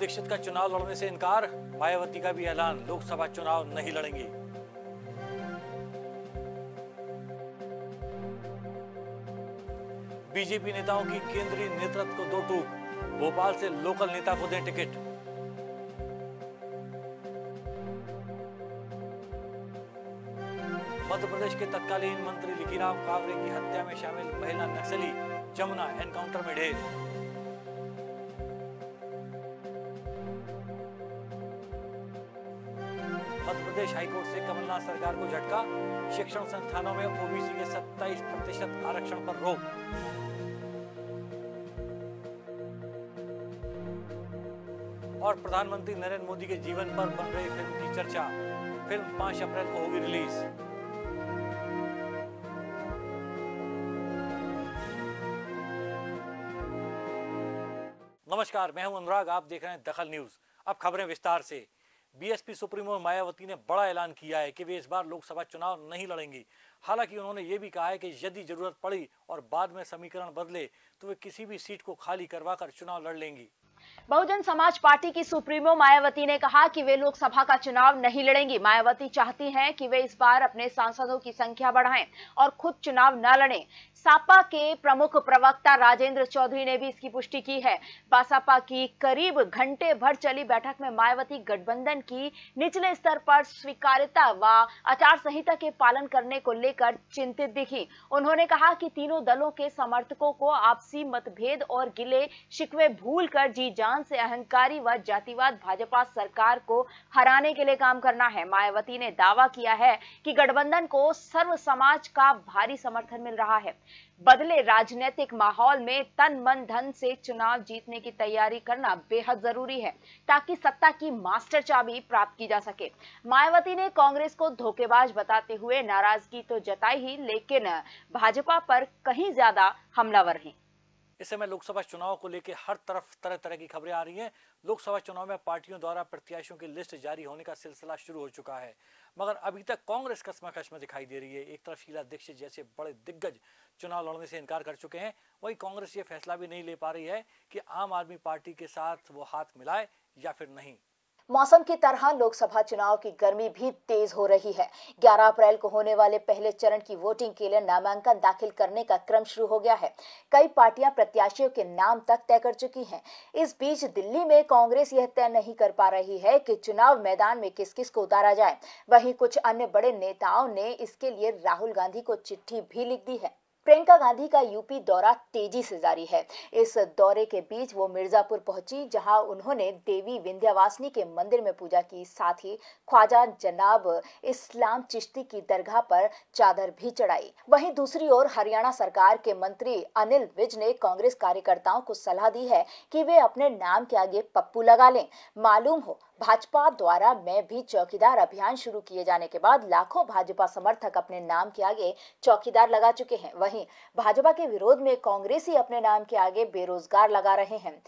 दीक्षित का चुनाव लड़ने से इनकार? मायावती का भी ऐलान, लोकसभा चुनाव नहीं लड़ेंगी। बीजेपी नेताओं की केंद्रीय नेतृत्व को दो टूक, भोपाल से लोकल नेता को दें टिकट। मध्य प्रदेश के तत्कालीन मंत्री लिखीराम कावरे की हत्या में शामिल महिला नक्सली, जमुना एनकाउंटर में ढेर प्रदेश हाईकोर्ट से कमलनाथ सरकार को झटका। शिक्षण संस्थानों में ओबीसी के 27 प्रतिशत आरक्षण पर रोक। और प्रधानमंत्री नरेंद्र मोदी के जीवन पर बन रही फ़िल्म की चर्चा। फ़िल्म 5 अप्रैल को होगी रिलीज़। नमस्कार, मैं हूँ अनुराग, आप देख रहे हैं दखल न्यूज़। अब खबरें विस्तार से। बीएसपी सुप्रीमो मायावती ने बड़ा ऐलान किया है कि वे इस बार लोकसभा चुनाव नहीं लड़ेंगी। हालाँकि उन्होंने ये भी कहा है कि यदि ज़रूरत पड़ी और बाद में समीकरण बदले तो वे किसी भी सीट को खाली करवाकर चुनाव लड़ लेंगी। बहुजन समाज पार्टी की सुप्रीमो मायावती ने कहा कि वे लोकसभा का चुनाव नहीं लड़ेंगी। मायावती चाहती हैं कि वे इस बार अपने सांसदों की संख्या बढ़ाएँ और खुद चुनाव न लड़ें। सापा के प्रमुख प्रवक्ता राजेंद्र चौधरी ने भी इसकी पुष्टि की है। बासापा की करीब घंटे भर चली बैठक में मायावती गठबंधन की निचले स्तर पर स्वीकार्यता व आचार संहिता के पालन करने को लेकर चिंतित दिखी। उन्होंने कहा कि तीनों दलों के समर्थकों को आपसी मतभेद और गिले शिकवे भूल कर जी जान से अहंकारी व जातिवाद भाजपा सरकार को हराने के लिए काम करना है। मायावती ने दावा किया है कि गठबंधन को सर्व समाज का भारी समर्थन मिल रहा है। बदले राजनीतिक माहौल में तन मन धन से चुनाव जीतने की तैयारी करना बेहद ज़रूरी है, ताकि सत्ता की मास्टर चाबी प्राप्त की जा सके। मायावती ने कांग्रेस को धोखेबाज बताते हुए नाराज़गी तो जताई ही, लेकिन भाजपा पर कहीं ज़्यादा हमलावर हैं। इस समय लोकसभा चुनाव को लेकर हर तरफ़ तरह तरह की खबरें आ रही हैं। लोकसभा चुनाव में पार्टियों द्वारा प्रत्याशियों की लिस्ट जारी होने का सिलसिला शुरू हो चुका है। मगर अभी तक कांग्रेस कसमकश में दिखाई दे रही है। एक तरफ़ शीला दीक्षित जैसे बड़े दिग्गज चुनाव लड़ने से इनकार कर चुके हैं। वहीं कांग्रेस ये फैसला भी नहीं ले पा रही है कि आम आदमी पार्टी के साथ वो हाथ मिलाए या फिर नहीं। मौसम की तरह लोकसभा चुनाव की गर्मी भी तेज हो रही है। 11 अप्रैल को होने वाले पहले चरण की वोटिंग के लिए नामांकन दाखिल करने का क्रम शुरू हो गया है। कई पार्टियाँ प्रत्याशियों के नाम तक तय कर चुकी हैं। इस बीच दिल्ली में कांग्रेस यह तय नहीं कर पा रही है कि चुनाव मैदान में किस किस को उतारा जाए। वहीं कुछ अन्य बड़े नेताओं ने इसके लिए राहुल गांधी को चिट्ठी भी लिख दी है। प्रियंका गांधी का यूपी दौरा तेज़ी से जारी है। इस दौरे के बीच वो मिर्जापुर पहुँची, जहाँ उन्होंने देवी विंध्यावासिनी के मंदिर में पूजा की। साथ ही ख्वाजा जनाब इस्लाम चिश्ती की दरगाह पर चादर भी चढ़ाई। वहीं दूसरी ओर हरियाणा सरकार के मंत्री अनिल विज ने कांग्रेस कार्यकर्ताओं को सलाह दी है कि वे अपने नाम के आगे पप्पू लगा लें। मालूम हो भाजपा द्वारा मैं भी चौकीदार अभियान शुरू किए जाने के बाद लाखों भाजपा समर्थक अपने नाम के आगे चौकीदार लगा चुके हैं। वहीं भाजपा के विरोध में कांग्रेस ही अपने नाम के आगे बेरोजगार लगा रहे हैं।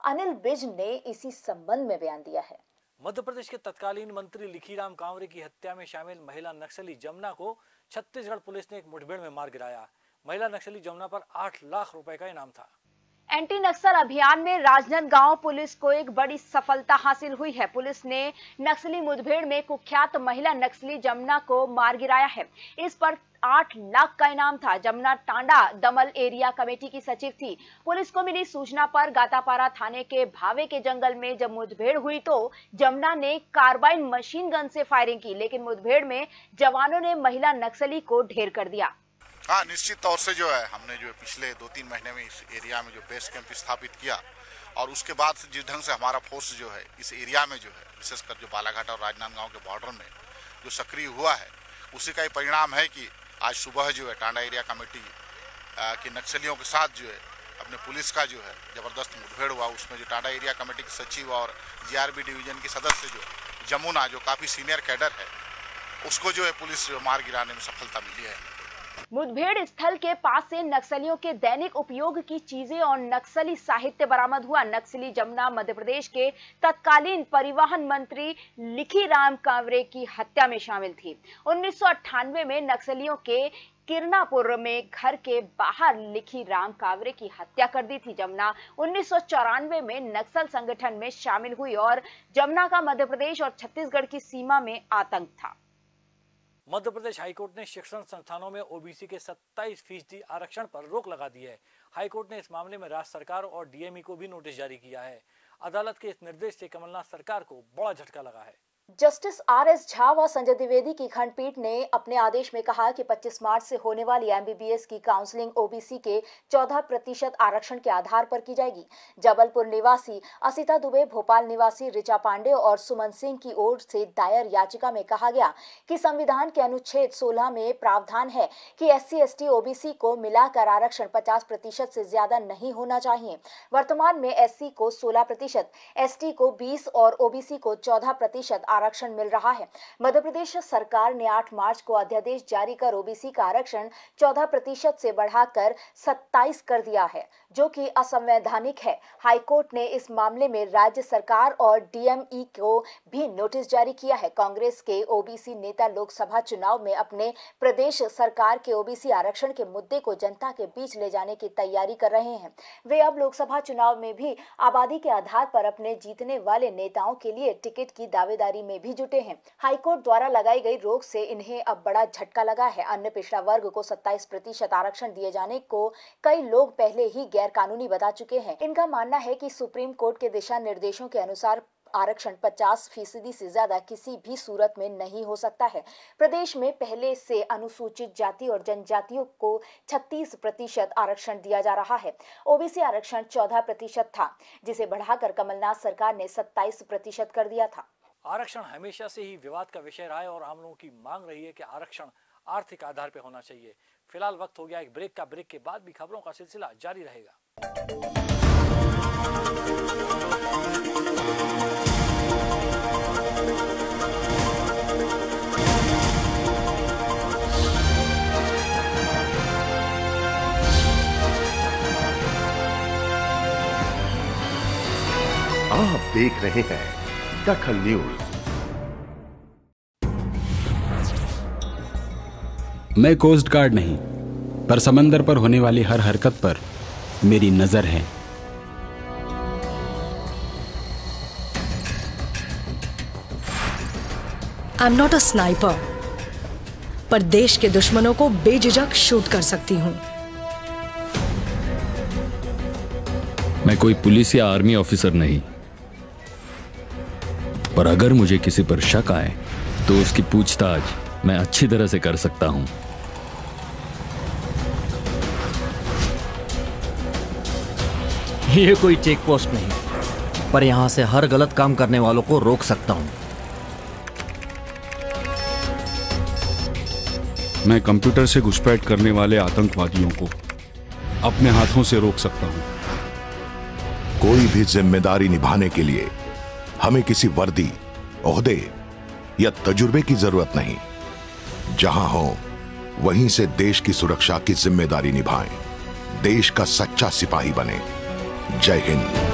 अनिल विज ने इसी संबंध में बयान दिया है। मध्य प्रदेश के तत्कालीन मंत्री लिखीराम कांवरे की हत्या में शामिल महिला नक्सली जमुना को छत्तीसगढ़ पुलिस ने एक मुठभेड़ में मार गिराया। महिला नक्सली जमुना पर आठ लाख रुपए का इनाम था। एंटी नक्सल अभियान में राजनांदगांव पुलिस को एक बड़ी सफलता हासिल हुई है। पुलिस ने नक्सली मुठभेड़ में कुख्यात महिला नक्सली जमुना को मार गिराया है। इस पर आठ लाख का इनाम था। जमुना टांडा दमल एरिया कमेटी की सचिव थी। पुलिस को मिली सूचना पर गातापारा थाने के भावे के जंगल में जब मुठभेड़ हुई तो जमुना ने कार्बाइन मशीन गन से फायरिंग की, लेकिन मुठभेड़ में जवानों ने महिला नक्सली को ढेर कर दिया। हाँ निश्चित तौर से जो है, हमने जो पिछले दो तीन महीने में इस एरिया में जो बेस कैंप स्थापित किया और उसके बाद जिस ढंग से हमारा फोर्स जो है, इस एरिया में जो है, विशेषकर जो बालाघाट और राजनांदगांव के बॉर्डर में जो सक्रिय हुआ है, उसी का ही परिणाम है कि आज सुबह जो है टांडा एरिया कमेटी के नक्सलियों के साथ जो है, अपने पुलिस का जो है ज़बरदस्त मुठभेड़ हुआ। उसमें जो टांडा एरिया कमेटी के सचिव और जीआरबी डिवीज़न की सदस्य जो जमुना, जो काफ़ी सीनियर कैडर है, उसको जो है पुलिस जो मार गिराने में सफलता मिली है। मुठभेड़ स्थल के पास से नक्सलियों के दैनिक उपयोग की चीज़ें और नक्सली साहित्य बरामद हुआ। नक्सली जमुना, मध्य प्रदेश के तत्कालीन परिवहन मंत्री लिखी राम कांवरे की हत्या में शामिल थी। उन्नीस सौ अट्ठानवे में नक्सलियों के किरनापुर में घर के बाहर लिखी राम कावरे की हत्या कर दी थी जमुना। उन्नीस सौ चौरानवे में नक्सल संगठन में शामिल हुई और जमुना का मध्य प्रदेश और छत्तीसगढ़ की सीमा में आतंक था। मध्य प्रदेश हाईकोर्ट ने शिक्षण संस्थानों में ओबीसी के 27 फ़ीसदी आरक्षण पर रोक लगा दी है। हाईकोर्ट ने इस मामले में राज्य सरकार और डीएमई को भी नोटिस जारी किया है। अदालत के इस निर्देश से कमलनाथ सरकार को बड़ा झटका लगा है। जस्टिस आर एस झा व संजय द्विवेदी की खंडपीठ ने अपने आदेश में कहा कि 25 मार्च से होने वाली एमबीबीएस की काउंसलिंग ओबीसी के 14 प्रतिशत आरक्षण के आधार पर की जाएगी। जबलपुर निवासी असिता दुबे, भोपाल निवासी रिचा पांडे और सुमन सिंह की ओर से दायर याचिका में कहा गया कि संविधान के अनुच्छेद 16 में प्रावधान है कि एस सी एस ओबीसी को मिलाकर आरक्षण पचास प्रतिशत से ज़्यादा नहीं होना चाहिए। वर्तमान में एससी को सोलह प्रतिशत एस को बीस और ओबीसी को चौदह प्रतिशत आरक्षण मिल रहा है। मध्य प्रदेश सरकार ने 8 मार्च को अध्यादेश जारी कर ओबीसी का आरक्षण 14 प्रतिशत से बढ़ाकर 27 कर दिया है, जो कि असंवैधानिक है। हाईकोर्ट ने इस मामले में राज्य सरकार और डीएमई को भी नोटिस जारी किया है। कांग्रेस के ओबीसी नेता लोकसभा चुनाव में अपने प्रदेश सरकार के ओबीसी आरक्षण के मुद्दे को जनता के बीच ले जाने की तैयारी कर रहे हैं। वे अब लोकसभा चुनाव में भी आबादी के आधार पर अपने जीतने वाले नेताओं के लिए टिकट की दावेदारी में भी जुटे हैं। हाईकोर्ट द्वारा लगाई गई रोक से इन्हें अब बड़ा झटका लगा है। अन्य पिछड़ा वर्ग को 27 प्रतिशत आरक्षण दिए जाने को कई लोग पहले ही गैर कानूनी बता चुके हैं। इनका मानना है कि सुप्रीम कोर्ट के दिशा निर्देशों के अनुसार आरक्षण 50 फ़ीसदी से ज़्यादा किसी भी सूरत में नहीं हो सकता है। प्रदेश में पहले से अनुसूचित जाति और जनजातियों को 36 प्रतिशत आरक्षण दिया जा रहा है। ओबीसी आरक्षण 14 प्रतिशत था, जिसे बढ़ाकर कमलनाथ सरकार ने 27 प्रतिशत कर दिया था। आरक्षण हमेशा से ही विवाद का विषय रहा है और हम लोगों की मांग रही है कि आरक्षण आर्थिक आधार पर होना चाहिए। फ़िलहाल वक्त हो गया एक ब्रेक का ब्रेक के बाद भी खबरों का सिलसिला जारी रहेगा। आप देख रहे हैं दखल न्यूज़ मैं कोस्ट गार्ड नहीं पर समंदर पर होने वाली हर हरकत पर मेरी नज़र है। I am not a sniper पर देश के दुश्मनों को बेझिझक शूट कर सकती हूँ। मैं कोई पुलिस या आर्मी ऑफिसर नहीं। पर अगर मुझे किसी पर शक आए तो उसकी पूछताछ मैं अच्छी तरह से कर सकता हूँ। ये कोई चेक पोस्ट नहीं पर यहाँ से हर गलत काम करने वालों को रोक सकता हूँ। मैं कंप्यूटर से घुसपैठ करने वाले आतंकवादियों को अपने हाथों से रोक सकता हूँ। कोई भी ज़िम्मेदारी निभाने के लिए हमें किसी वर्दी, ओहदे या तजुर्बे की ज़रूरत नहीं। जहाँ हो, वहीं से देश की सुरक्षा की ज़िम्मेदारी निभाएँ। देश का सच्चा सिपाही बने। जय हिंद।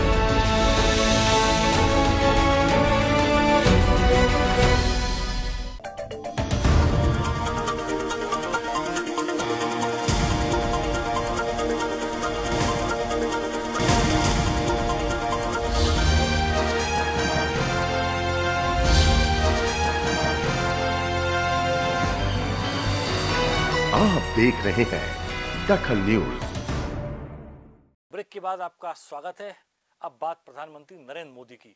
देख रहे हैं दखल न्यूज़। ब्रेक के बाद आपका स्वागत है। अब बात प्रधानमंत्री नरेंद्र मोदी की।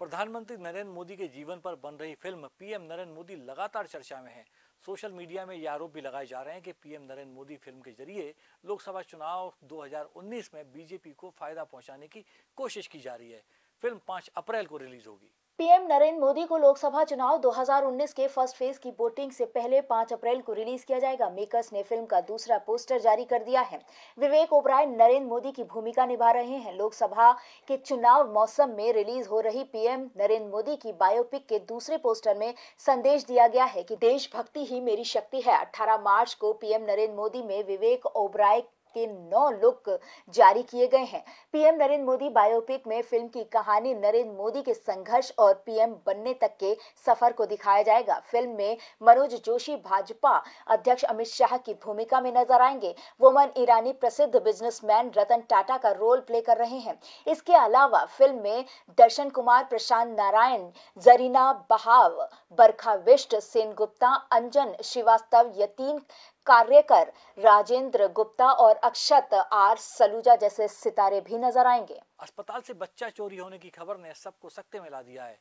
प्रधानमंत्री नरेंद्र मोदी के जीवन पर बन रही फ़िल्म पीएम नरेंद्र मोदी लगातार चर्चा में है। सोशल मीडिया में ये आरोप भी लगाए जा रहे हैं कि पीएम नरेंद्र मोदी फ़िल्म के ज़रिए लोकसभा चुनाव 2019 में बीजेपी को फ़ायदा पहुँचाने की कोशिश की जा रही है। फ़िल्म 5 अप्रैल को रिलीज़ होगी। पीएम नरेंद्र मोदी को लोकसभा चुनाव 2019 के फ़र्स्ट फ़ेज़ की वोटिंग से पहले 5 अप्रैल को रिलीज़ किया जाएगा। मेकर्स ने फ़िल्म का दूसरा पोस्टर जारी कर दिया है। विवेक ओबराय नरेंद्र मोदी की भूमिका निभा रहे हैं। लोकसभा के चुनाव मौसम में रिलीज़ हो रही पीएम नरेंद्र मोदी की बायोपिक के दूसरे पोस्टर में संदेश दिया गया है की देशभक्ति ही मेरी शक्ति है। 18 मार्च को पीएम नरेंद्र मोदी में विवेक ओबराय के नौ लुक जारी किए गए हैं। पीएम नरेंद्र मोदी बायोपिक में फ़िल्म की कहानी नरेंद्र मोदी के संघर्ष और पीएम बनने तक के सफ़र को दिखाया जाएगा। फ़िल्म में मनोज जोशी भाजपा अध्यक्ष अमित शाह की भूमिका में नज़र आएँगे। वोमन ईरानी प्रसिद्ध बिजनेसमैन रतन टाटा का रोल प्ले कर रहे हैं। इसके अलावा फ़िल्म में दर्शन कुमार, प्रशांत नारायण, जरीना बहाव, बरखा विष्ट, सेन गुप्ता, अंजन श्रीवास्तव, यतीन कार्यकर राजेंद्र गुप्ता और अक्षत आर सलूजा जैसे सितारे भी नज़र आएँगे। अस्पताल से बच्चा चोरी होने की खबर ने सबको सकते में ला दिया है।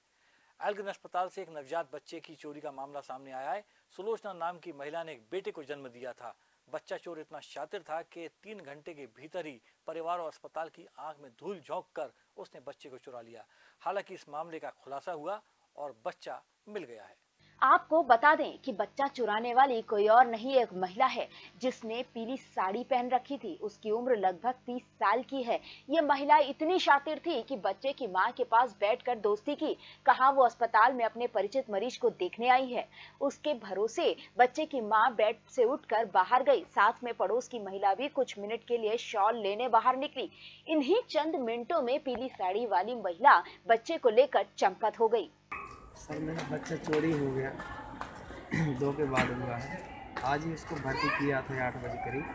एल्गिन अस्पताल से एक नवजात बच्चे की चोरी का मामला सामने आया है। सुलोचना नाम की महिला ने एक बेटे को जन्म दिया था। बच्चा चोर इतना शातिर था कि तीन घंटे के भीतर ही परिवार और अस्पताल की आँख में धूल झोंक कर उसने बच्चे को चुरा लिया। हालाँकि इस मामले का खुलासा हुआ और बच्चा मिल गया है। आपको बता दें कि बच्चा चुराने वाली कोई और नहीं, एक महिला है जिसने पीली साड़ी पहन रखी थी। उसकी उम्र लगभग 30 साल की है। ये महिला इतनी शातिर थी कि बच्चे की माँ के पास बैठकर दोस्ती की, कहा वो अस्पताल में अपने परिचित मरीज़ को देखने आई है। उसके भरोसे बच्चे की माँ बेड से उठकर बाहर गई। साथ में पड़ोस की महिला भी कुछ मिनट के लिए शॉल लेने बाहर निकली। इन्हीं चंद मिनटों में पीली साड़ी वाली महिला बच्चे को लेकर चंपत हो गई। सर मेरा बच्चा चोरी हो गया। दो के बाद हुआ है। आज ही उसको भर्ती किया था आठ बजे करीब।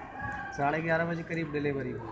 साढ़े ग्यारह बजे करीब डिलीवरी हुई।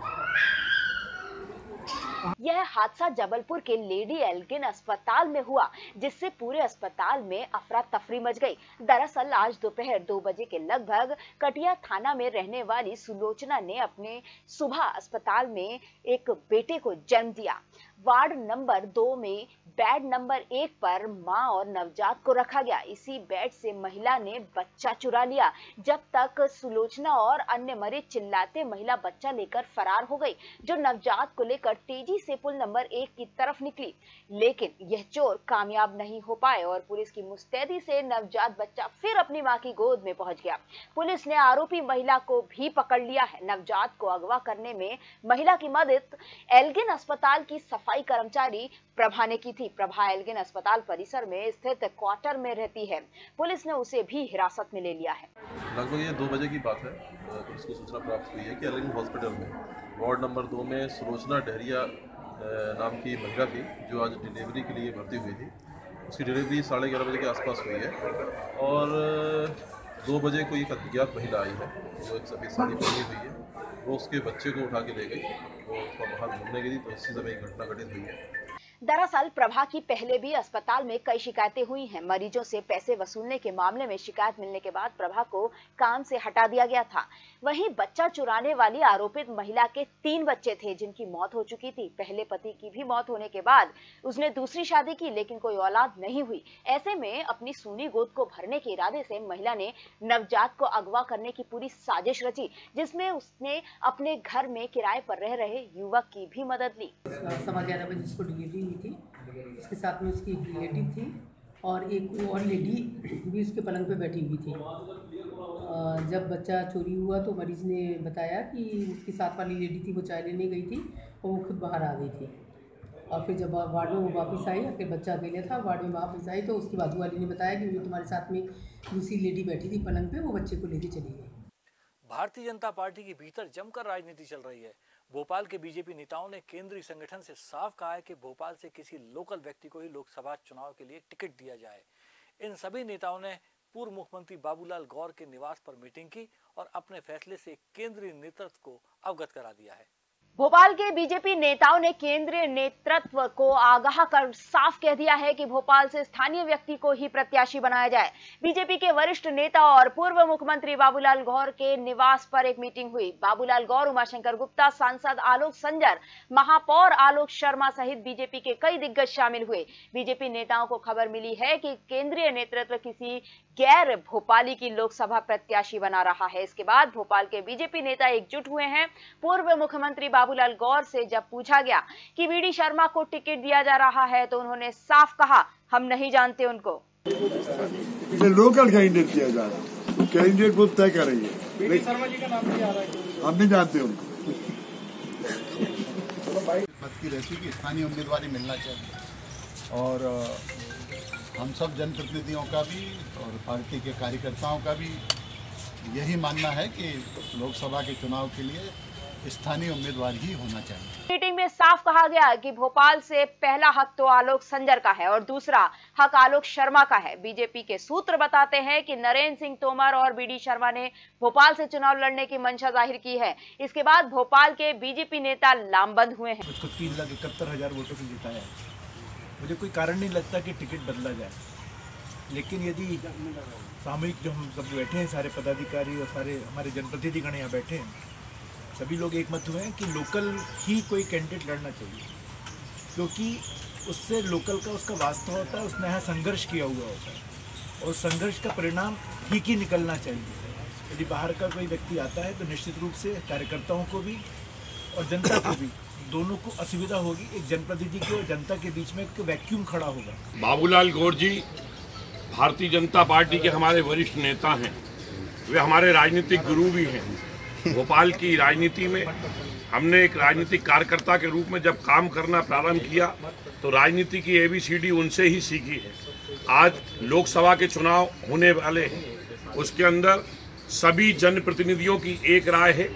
यह हादसा जबलपुर के लेडी एल्गिन अस्पताल में हुआ, जिससे पूरे अस्पताल में अफरा तफरी मच गई। दरअसल, आज दोपहर दो बजे के लगभग कटिया थाना में रहने वाली सुलोचना ने अपने सुबह अस्पताल में एक बेटे को जन्म दिया। वार्ड नंबर दो में बेड नंबर एक पर माँ और नवजात को रखा गया। इसी बेड से महिला ने बच्चा चुरा लिया। जब तक सुलोचना और अन्य मरीज़ चिल्लाते महिला बच्चा लेकर फरार हो गई, जो नवजात को लेकर तेज़ी से पुल नंबर एक की तरफ़ निकली। लेकिन यह चोर कामयाब नहीं हो पाए और पुलिस की मुस्तैदी से नवजात बच्चा फिर अपनी माँ की गोद में पहुँच गया। पुलिस ने आरोपी महिला को भी पकड़ लिया है। नवजात को अगवा करने में महिला की मदद एल्गिन अस्पताल की सफ़ाई कर्मचारी प्रभा ने की थी। प्रभा एल्गिन अस्पताल परिसर में स्थित क्वार्टर में रहती है। पुलिस ने उसे भी हिरासत में ले लिया है। लगभग ये दो बजे की बात है। पुलिस को सूचना प्राप्त हुई है कि एल्गिन हॉस्पिटल में, वार्ड नंबर दो में सुलोचना डहरिया नाम की महिला थी, जो आज डिलीवरी के लिए भर्ती हुई थी। उसकी डिलीवरी साढ़े बजे के आसपास हुई है। और दो बजे को एक अज्ञात महिला आई है, जो एक सफ़ेद साड़ी पहनी हुई है। वो उसके बच्चे को उठा के ले गई। वो बाहर घूमने गई तो इसी समय एक घटना घटित हुई। है दरअसल प्रभा की पहले भी अस्पताल में कई शिकायतें हुई हैं। मरीजों से पैसे वसूलने के मामले में शिकायत मिलने के बाद प्रभा को काम से हटा दिया गया था। वहीं बच्चा चुराने वाली आरोपित महिला के तीन बच्चे थे, जिनकी मौत हो चुकी थी। पहले पति की भी मौत होने के बाद उसने दूसरी शादी की, लेकिन कोई औलाद नहीं हुई। ऐसे में अपनी सूनी गोद को भरने के इरादे से महिला ने नवजात को अगवा करने की पूरी साजिश रची, जिसमें उसने अपने घर में किराए पर रह रहे युवक की भी मदद ली। हुई थी। उसके साथ में उसकी रिलेटिव थी और एक और लेडी भी उसके पलंग पे बैठी हुई थी। जब बच्चा चोरी हुआ तो मरीज़ ने बताया कि उसकी साथ वाली लेडी थी, वो चाय लेने गई थी और वो खुद बाहर आ गई थी। और फिर जब वार्ड में वो वापस आई, फिर बच्चा अकेले था, वार्ड में वापस आई तो उसकी बाजू वाली ने बताया कि जो तुम्हारे साथ में दूसरी लेडी बैठी थी पलंग पे, वो बच्चे को लेके चली गई। भारतीय जनता पार्टी के भीतर जमकर राजनीति चल रही है। भोपाल के बीजेपी नेताओं ने केंद्रीय संगठन से साफ़ कहा है कि भोपाल से किसी लोकल व्यक्ति को ही लोकसभा चुनाव के लिए टिकट दिया जाए। इन सभी नेताओं ने पूर्व मुख्यमंत्री बाबूलाल गौर के निवास पर मीटिंग की और अपने फैसले से केंद्रीय नेतृत्व को अवगत करा दिया है। भोपाल के बीजेपी नेताओं ने केंद्रीय नेतृत्व को आगाह कर साफ़ कह दिया है कि भोपाल से स्थानीय व्यक्ति को ही प्रत्याशी बनाया जाए। बीजेपी के वरिष्ठ नेता और पूर्व मुख्यमंत्री बाबूलाल गौर के निवास पर एक मीटिंग हुई। बाबूलाल गौर, उमाशंकर गुप्ता, सांसद आलोक संजर, महापौर आलोक शर्मा सहित बीजेपी के कई दिग्गज शामिल हुए। बीजेपी नेताओं को खबर मिली है कि केंद्रीय नेतृत्व किसी गैर भोपाली की लोकसभा प्रत्याशी बना रहा है। इसके बाद भोपाल के बीजेपी नेता एकजुट हुए हैं। पूर्व मुख्यमंत्री बाबूलाल गौर से जब पूछा गया कि वीडी शर्मा को टिकट दिया जा रहा है तो उन्होंने साफ़ कहा हम नहीं जानते उनको. इसे लोकल कैंडिडेट किया जा रहा है? कैंडिडेट वो तय करेंगे शर्मा जी का नाम नहीं आ रहा है। हम नहीं जानते उनको। मत की रहती कि स्थानीय उम्मीदवार मिलना चाहिए। और हम सब जनप्रतिनिधियों का भी और पार्टी के कार्यकर्ताओं का भी यही मानना है कि लोकसभा के चुनाव के लिए स्थानीय उम्मीदवार ही होना चाहिए। मीटिंग में साफ़ कहा गया कि भोपाल से पहला हक तो आलोक संजर का है और दूसरा हक आलोक शर्मा का है। बीजेपी के सूत्र बताते हैं कि नरेंद्र सिंह तोमर और बीडी शर्मा ने भोपाल से चुनाव लड़ने की मंशा ज़ाहिर की है। इसके बाद भोपाल के बीजेपी नेता लामबंद हुए हैं। मुझको तीन लाख इकहत्तर हज़ार वोटों से जिताया है। मुझे कोई कारण नहीं लगता कि टिकट बदला जाए। लेकिन यदि सामूहिक जो हम सब बैठे हैं सारे पदाधिकारी और सारे हमारे जनप्रतिनिधिगण यहाँ बैठे हैं सभी लोग एक मत हुए हैं कि लोकल ही कोई कैंडिडेट लड़ना चाहिए। क्योंकि उससे लोकल का उसका वास्तव होता है उसने यहाँ संघर्ष किया हुआ होता है। और संघर्ष का परिणाम ठीक ही निकलना चाहिए। यदि बाहर का कोई व्यक्ति आता है तो निश्चित रूप से कार्यकर्ताओं को भी और जनता को भी दोनों को असुविधा होगी, एक जनप्रतिनिधि की और जनता के बीच में एक वैक्यूम खड़ा होगा। बाबूलाल गौर जी, भारतीय जनता पार्टी के हमारे वरिष्ठ नेता हैं। वे हमारे राजनीतिक गुरु भी हैं। भोपाल की राजनीति में हमने एक राजनीतिक कार्यकर्ता के रूप में जब काम करना प्रारंभ किया तो राजनीति की एबीसीडी उनसे ही सीखी है। आज लोकसभा के चुनाव होने वाले हैं। उसके अंदर सभी जनप्रतिनिधियों की एक राय है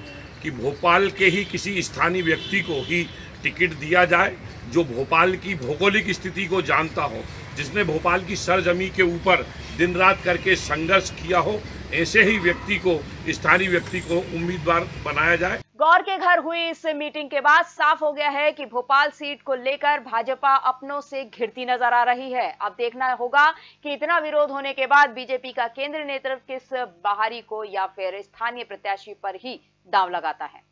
कि भोपाल के ही किसी स्थानीय व्यक्ति को ही टिकट दिया जाए, जो भोपाल की भौगोलिक स्थिति को जानता हो, जिसने भोपाल की सरजमी के ऊपर दिन रात करके संघर्ष किया हो ऐसे ही व्यक्ति को स्थानीय व्यक्ति को उम्मीदवार बनाया जाए। गौर के घर हुई इस मीटिंग के बाद साफ़ हो गया है कि भोपाल सीट को लेकर भाजपा अपनों से घिरती नज़र आ रही है। अब देखना होगा कि इतना विरोध होने के बाद बीजेपी का केंद्रीय नेतृत्व किस बाहरी को या फिर स्थानीय प्रत्याशी पर ही दाव लगाता है।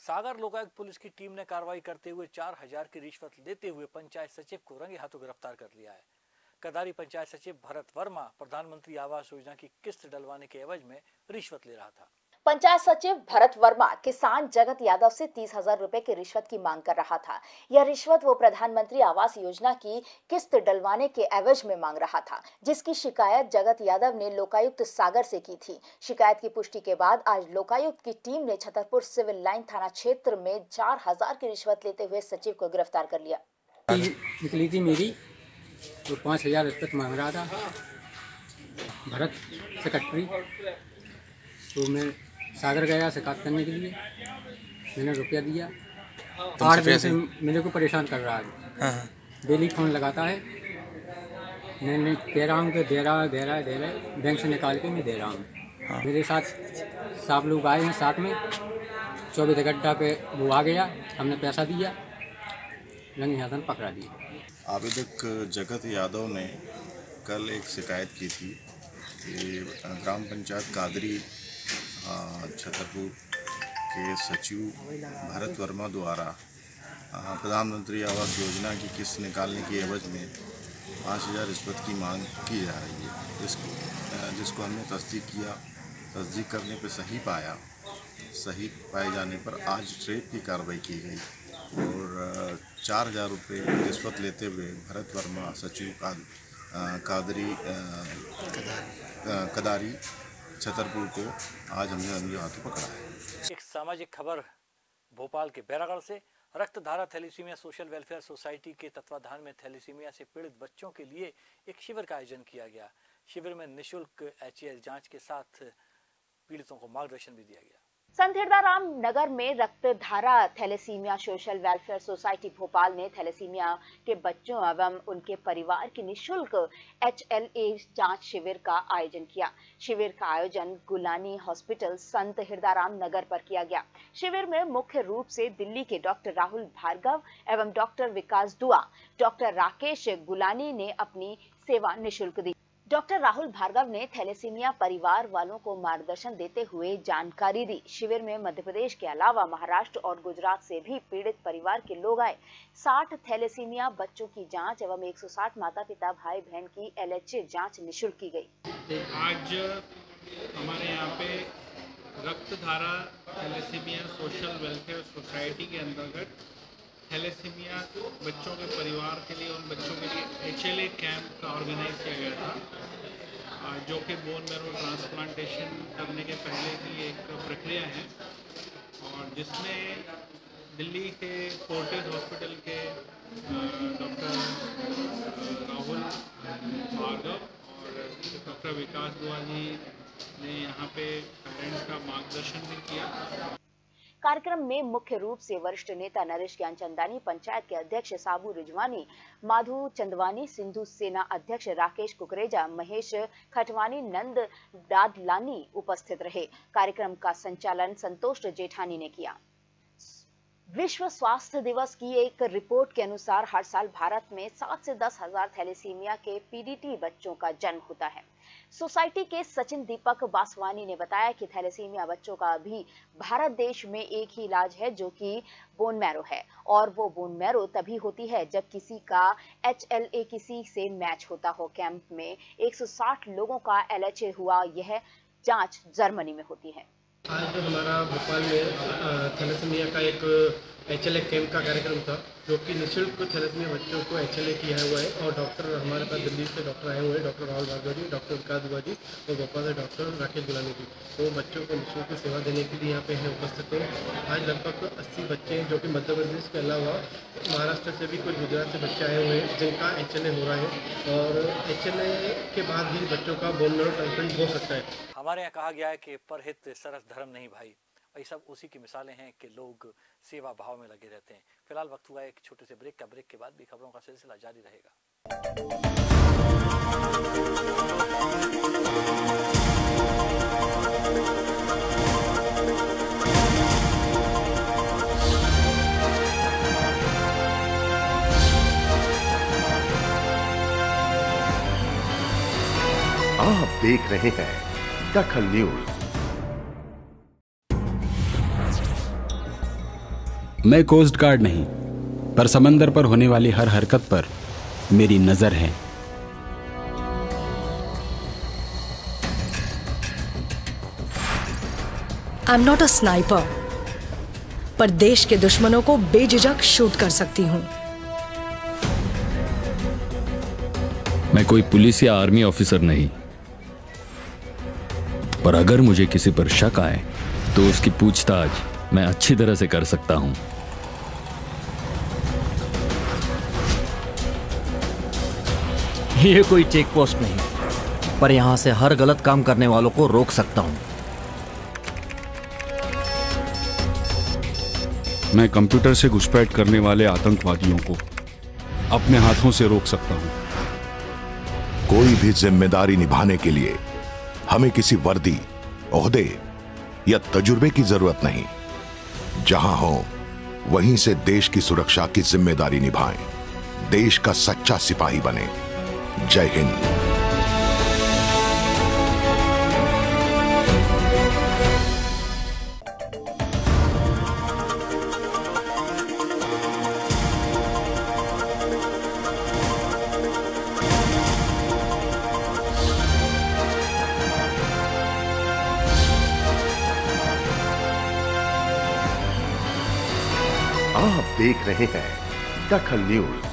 सागर लोकायुक्त पुलिस की टीम ने कार्रवाई करते हुए चार हज़ार की रिश्वत लेते हुए पंचायत सचिव को रंगे हाथों गिरफ़्तार कर लिया है। कदारी पंचायत सचिव भरत वर्मा प्रधानमंत्री आवास योजना की किस्त डलवाने के एवज में रिश्वत ले रहा था। पंचायत सचिव भरत वर्मा किसान जगत यादव से तीस हज़ार रूपए की रिश्वत की मांग कर रहा था। यह रिश्वत वो प्रधानमंत्री आवास योजना की किस्त डलवाने के एवज में मांग रहा था जिसकी शिकायत जगत यादव ने लोकायुक्त सागर से की थी। शिकायत की पुष्टि के बाद आज लोकायुक्त की टीम ने छतरपुर सिविल लाइन थाना क्षेत्र में चार हज़ार की रिश्वत लेते हुए सचिव को गिरफ़्तार कर लिया। निकली थी मेरी। तो पाँच हज़ार रिश्वत मांग रहा था भरत सेक्रेटरी तो मैं सागर गया शिकायत करने के लिए। मैंने रुपया दिया। आठ दिन से मेरे को परेशान कर रहा है। डेली फ़ोन लगाता है। मैंने कह रहा हूँ कि दे रहा है दे रहा है दे रहा है। बैंक से निकाल के मैं दे रहा हूँ। मेरे साथ सात लोग आए हैं साथ में। चौबीस घंटा पे वो आ गया। हमने पैसा दिया। रंग हाथन पकड़ा दिया। आवेदक जगत यादव ने कल एक शिकायत की थी कि ग्राम पंचायत कादरी छतरपुर के सचिव भरत वर्मा द्वारा प्रधानमंत्री आवास योजना की किस्त निकालने की एवज में पाँच हज़ार रिश्वत की मांग की जा रही है। जिसको जिसको हमने तस्दीक किया, तस्दीक करने पर सही पाया, सही पाए जाने पर आज ट्रेप की कार्रवाई की गई। और चार हज़ार रुपये रिश्वत लेते हुए भरत वर्मा, सचिव का कादरी कदारी छतरपुर को आज हमने रंगे हाथों पकड़ा है। एक सामाजिक खबर भोपाल के बैरागढ़ से। Raktdhara thalassemia, social welfare society के तत्वाधान में थैलीसीमिया से पीड़ित बच्चों के लिए एक शिविर का आयोजन किया गया। शिविर में निशुल्क एच जाँच के साथ पीड़ितों को मार्गदर्शन भी दिया गया। संत हिरदाराम नगर में Raktdhara thalassemia, social welfare society Bhopal ने थैलेसीमिया के बच्चों एवं उनके परिवार की निशुल्क एचएलए जाँच शिविर का आयोजन किया। शिविर का आयोजन गुलानी हॉस्पिटल, संत हिरदाराम नगर पर किया गया। शिविर में मुख्य रूप से दिल्ली के डॉक्टर राहुल भार्गव एवं डॉक्टर विकास दुआ, डॉक्टर राकेश गुलानी ने अपनी सेवा निशुल्क दी। डॉक्टर राहुल भार्गव ने थैलेसीमिया परिवार वालों को मार्गदर्शन देते हुए जानकारी दी। शिविर में मध्य प्रदेश के अलावा महाराष्ट्र और गुजरात से भी पीड़ित परिवार के लोग आए। 60 थैलेसीमिया बच्चों की जाँच एवं 160 माता पिता भाई बहन की एलएचए जाँच निशुल्क की गई। आज हमारे यहाँ पे Raktdhara, thalassemia, social welfare society के अंतर्गत थैलेसीमिया बच्चों के परिवार के लिए उन बच्चों के लिए एच एल ए कैम्प का ऑर्गेनाइज किया गया था। जो कि बोन मैरो ट्रांसप्लांटेशन करने के पहले की एक प्रक्रिया है। और जिसमें दिल्ली के फोर्टिस हॉस्पिटल के डॉक्टर राहुल भार्गव और डॉक्टर विकास दुआ जी ने यहाँ पे पेरेंट्स का मार्गदर्शन भी किया। कार्यक्रम में मुख्य रूप से वरिष्ठ नेता नरेश ज्ञान चंदानी पंचायत के अध्यक्ष साबू रिजवानी, माधु चंदवानी, सिंधु सेना अध्यक्ष राकेश कुकरेजा, महेश खटवानी, नंद दादलानी उपस्थित रहे। कार्यक्रम का संचालन संतोष जेठानी ने किया। विश्व स्वास्थ्य दिवस की एक रिपोर्ट के अनुसार हर साल भारत में सात से दस हज़ार थैलेसीमिया के पीडीटी बच्चों का जन्म होता है। सोसाइटी के सचिन दीपक बासवानी ने बताया कि थैलेसीमिया बच्चों का भी भारत देश में एक ही इलाज है, जो कि बोन मैरो है। और वो बोन मैरो तभी होती है जब किसी का एचएलए किसी से मैच होता हो। कैंप में 160 लोगों का एलएचए हुआ, यह जाँच जर्मनी में होती है। आज जो हमारा भोपाल में थैलेसीमिया का एक एच कैंप का कार्यक्रम था, जो कि निःशुल्क थैलेसीमिया बच्चों को एच किया हुआ है, और डॉक्टर हमारे पास दिल्ली से डॉक्टर आए हुए हैं, डॉक्टर राहुल भार्गव जी, डॉक्टर विकास दुआ जी, और भोपाल से डॉक्टर राकेश गुलानी जी। वो बच्चों को निःशुल्क सेवा देने के लिए यहाँ पे हैं, उपस्थित हैं। आज लगभग अस्सी बच्चे हैं, जो कि मध्य प्रदेश के अलावा महाराष्ट्र से भी कुछ गुजरात से बच्चे आए हुए हैं, जिनका एचएलए हो रहा है। और एचएलए के बाद ही बच्चों का बोन मेरो ट्रांसप्लांट हो सकता है। हमारे यहाँ कहा गया है कि परहित सरस धर्म नहीं भाई। ये सब उसी की मिसालें हैं कि लोग सेवा भाव में लगे रहते हैं। फ़िलहाल वक्त हुआ एक छोटे से ब्रेक का। ब्रेक के बाद भी खबरों का सिलसिला जारी रहेगा। आप देख रहे हैं दखल न्यूज़ मैं कोस्ट गार्ड नहीं पर समंदर पर होने वाली हर हरकत पर मेरी नज़र है। I am not a sniper पर देश के दुश्मनों को बेझिझक शूट कर सकती हूँ। मैं कोई पुलिस या आर्मी ऑफिसर नहीं पर अगर मुझे किसी पर शक आए तो उसकी पूछताछ मैं अच्छी तरह से कर सकता हूँ। ये कोई चेक पोस्ट नहीं पर यहाँ से हर गलत काम करने वालों को रोक सकता हूँ। मैं कंप्यूटर से घुसपैठ करने वाले आतंकवादियों को अपने हाथों से रोक सकता हूँ। कोई भी ज़िम्मेदारी निभाने के लिए हमें किसी वर्दी, ओहदे या तजुर्बे की ज़रूरत नहीं। जहाँ हो, वहीं से देश की सुरक्षा की ज़िम्मेदारी निभाएँ। देश का सच्चा सिपाही बने। जय हिंद। आप देख रहे हैं दखल न्यूज़।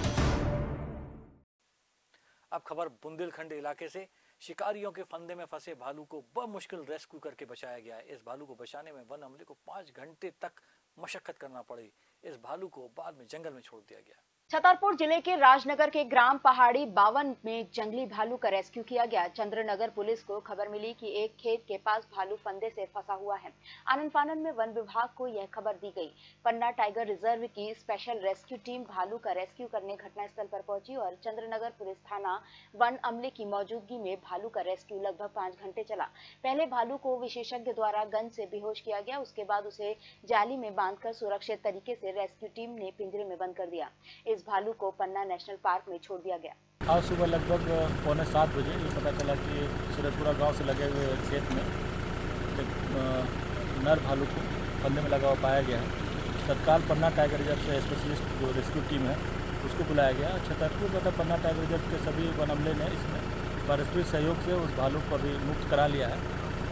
अब खबर बुंदेलखंड इलाके से। शिकारियों के फंदे में फंसे भालू को बमुश्किल रेस्क्यू करके बचाया गया। इस भालू को बचाने में वन अमले को पाँच घंटे तक मशक्कत करना पड़ी। इस भालू को बाद में जंगल में छोड़ दिया गया। छतरपुर ज़िले के राजनगर के ग्राम पहाड़ी बावन में जंगली भालू का रेस्क्यू किया गया। चंद्रनगर पुलिस को खबर मिली कि एक खेत के पास भालू फंदे से फंसा हुआ है। आनंद फानंद में वन विभाग को यह खबर दी गई। पन्ना टाइगर रिज़र्व की स्पेशल रेस्क्यू टीम भालू का रेस्क्यू करने घटनास्थल पर पहुँची और चंद्रनगर पुलिस थाना वन अमले की मौजूदगी में भालू का रेस्क्यू लगभग पाँच घंटे चला। पहले भालू को विशेषज्ञ द्वारा गन से बेहोश किया गया, उसके बाद उसे जाली में बांधकर सुरक्षित तरीके से रेस्क्यू टीम ने पिंजरे में बंद कर दिया। इस भालू को पन्ना नेशनल पार्क में छोड़ दिया गया। आज सुबह लगभग पौने सात बजे ये पता चला कि सूरजपुरा गाँव से लगे हुए खेत में एक नर भालू को फंदे में लगा हुआ पाया गया है। तत्काल पन्ना टाइगर रिज़र्व से स्पेशलिस्ट जो रेस्क्यू टीम है, उसको बुलाया गया। छतरपुर तथा पन्ना टाइगर रिज़र्व के सभी वन अमले ने इसमें पारस्परिक सहयोग से उस भालू को अभी मुक्त करा लिया है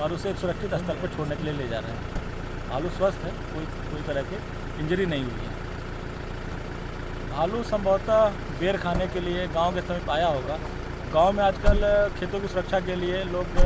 और उसे एक सुरक्षित स्थल पर छोड़ने के लिए ले जा रहे हैं। भालू स्वस्थ है, कोई कोई तरह की इंजरी नहीं हुई है। भालू संभवतः बेर खाने के लिए गाँव के समीप आया होगा। गाँव में आजकल खेतों की सुरक्षा के लिए लोग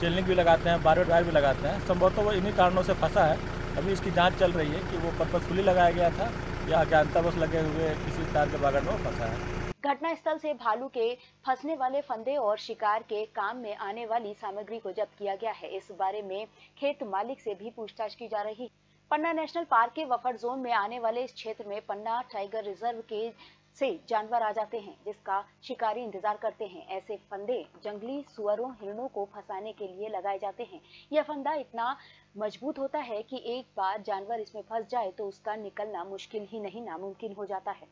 चेलिंग भी लगाते हैं बारवेट वायर भी लगाते हैं। संभवतः वो इन्हीं कारणों से फंसा है। अभी इसकी जाँच चल रही है कि वो पर्पजफुली लगाया गया था या अज्ञानतावश लगे हुए किसी तार के बागड़ में फंसा है। घटनास्थल से भालू के फंसने वाले फंदे और शिकार के काम में आने वाली सामग्री को जब्त किया गया है। इस बारे में खेत मालिक से भी पूछताछ की जा रही पन्ना नेशनल पार्क के वफर जोन में आने वाले इस क्षेत्र में पन्ना टाइगर रिज़र्व के से जानवर आ जाते हैं, जिसका शिकारी इंतज़ार करते हैं। ऐसे फंदे जंगली सुअरों, हिरणों को फंसाने के लिए लगाए जाते हैं। यह फंदा इतना मज़बूत होता है कि एक बार जानवर इसमें फंस जाए तो उसका निकलना मुश्किल ही नहीं, नामुमकिन हो जाता है।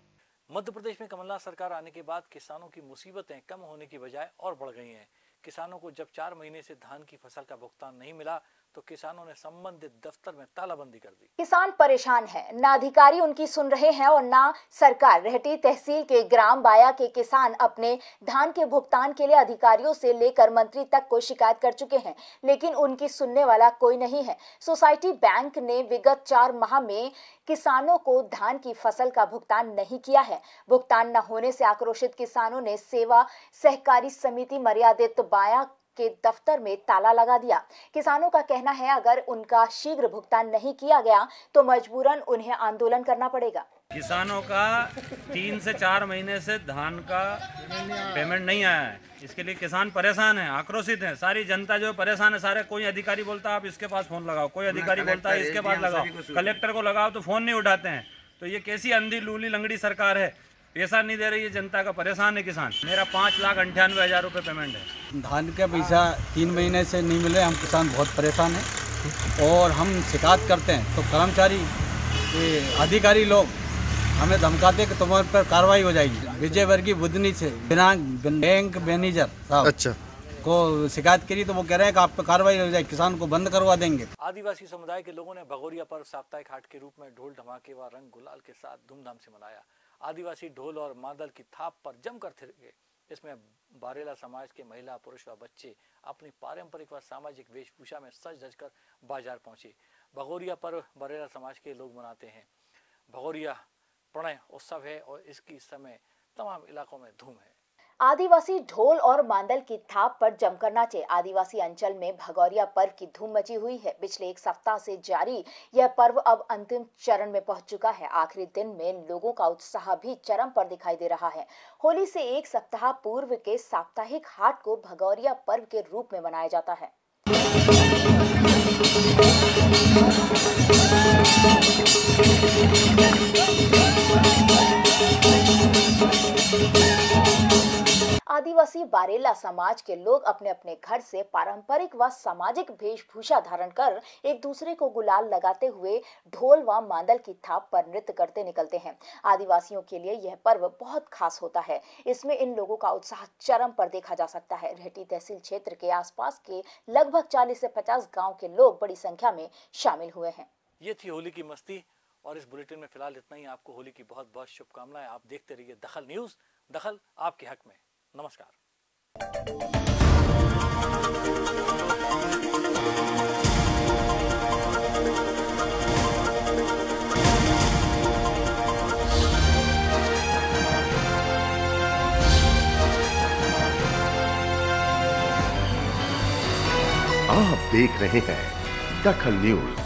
मध्य प्रदेश में कमलनाथ सरकार आने के बाद किसानों की मुसीबतें कम होने की बजाय और बढ़ गई हैं। किसानों को जब चार महीने से धान की फ़सल का भुगतान नहीं मिला तो किसानों ने संबंधित दफ्तर में तालाबंदी कर दी। किसान परेशान है। ना अधिकारी उनकी सुन रहे हैं और ना सरकार। रहती तहसील के ग्राम बाया के किसान अपने धान के भुगतान के लिए अधिकारियों से लेकर मंत्री तक को शिकायत कर चुके हैं, लेकिन उनकी सुनने वाला कोई नहीं है। सोसाइटी बैंक ने विगत चार माह में किसानों को धान की फ़सल का भुगतान नहीं किया है। भुगतान न होने से आक्रोशित किसानों ने सेवा सहकारी समिति मर्यादित बाया के दफ्तर में ताला लगा दिया। किसानों का कहना है अगर उनका शीघ्र भुगतान नहीं किया गया तो मजबूरन उन्हें आंदोलन करना पड़ेगा। किसानों का तीन से चार महीने से धान का पेमेंट नहीं आया है। इसके लिए किसान परेशान है आक्रोशित है। सारी जनता जो परेशान है सारे कोई अधिकारी बोलता है आप इसके पास फ़ोन लगाओ कोई अधिकारी बोलता है इसके पास लगाओ। कलेक्टर को लगाओ तो फ़ोन नहीं उठाते हैं। तो ये कैसी अंधी लूली लंगड़ी सरकार है? पैसा नहीं दे रही है जनता का परेशान है किसान। मेरा पाँच लाख अंठानवे हज़ार रुपये पेमेंट है। धान का पैसा तीन महीने से नहीं मिले हम किसान बहुत परेशान हैं। और हम शिकायत करते हैं तो कर्मचारी अधिकारी लोग हमें धमकाते कि तुम्हारे पर कार्रवाई हो जाएगी। विजय वर्गीय बुधनी से बिना बैंक मैनेजर साहब अच्छा। को शिकायत करी तो वो कह रहे हैं कि आप पे कार्रवाई हो जाए किसान को बंद करवा देंगे। आदिवासी समुदाय के लोगों ने भगोरिया पर्व साप्ताहिक हाट के रूप में ढोल धमाके व रंग गुलाल के साथ धूमधाम से मनाया। आदिवासी ढोल और मादल की थाप पर जमकर थिर गए। इसमें बारेला समाज के महिला, पुरुष व बच्चे अपनी पारंपरिक व सामाजिक वेशभूषा में सज धज कर बाज़ार पहुँचे। भगोरिया पर्व बरेला समाज के लोग मनाते हैं। भगोरिया प्रणय उत्सव है और इसकी समय तमाम इलाकों में धूम है। आदिवासी ढोल और मांदल की थाप पर जमकर नाचे। आदिवासी अंचल में भगौरिया पर्व की धूम मची हुई है। पिछले एक सप्ताह से जारी यह पर्व अब अंतिम चरण में पहुँच चुका है। आखिरी दिन में लोगों का उत्साह भी चरम पर दिखाई दे रहा है। होली से एक सप्ताह पूर्व के साप्ताहिक हाट को भगौरिया पर्व के रूप में मनाया जाता है। आदिवासी बारेला समाज के लोग अपने अपने घर से पारंपरिक व सामाजिक वेशभूषा धारण कर एक दूसरे को गुलाल लगाते हुए ढोल व मांदल की थाप पर नृत्य करते निकलते हैं। आदिवासियों के लिए यह पर्व बहुत खास होता है। इसमें इन लोगों का उत्साह चरम पर देखा जा सकता है। रेहटी तहसील क्षेत्र के आसपास के लगभग 40 से 50 गाँव के लोग बड़ी संख्या में शामिल हुए हैं। ये थी होली की मस्ती और इस बुलेटिन में फ़िलहाल इतना ही। आपको होली की बहुत बहुत शुभकामनाएँ। आप देखते रहिए दखल न्यूज़। दखल आपके हक में। नमस्कार। आप देख रहे हैं दखल न्यूज़।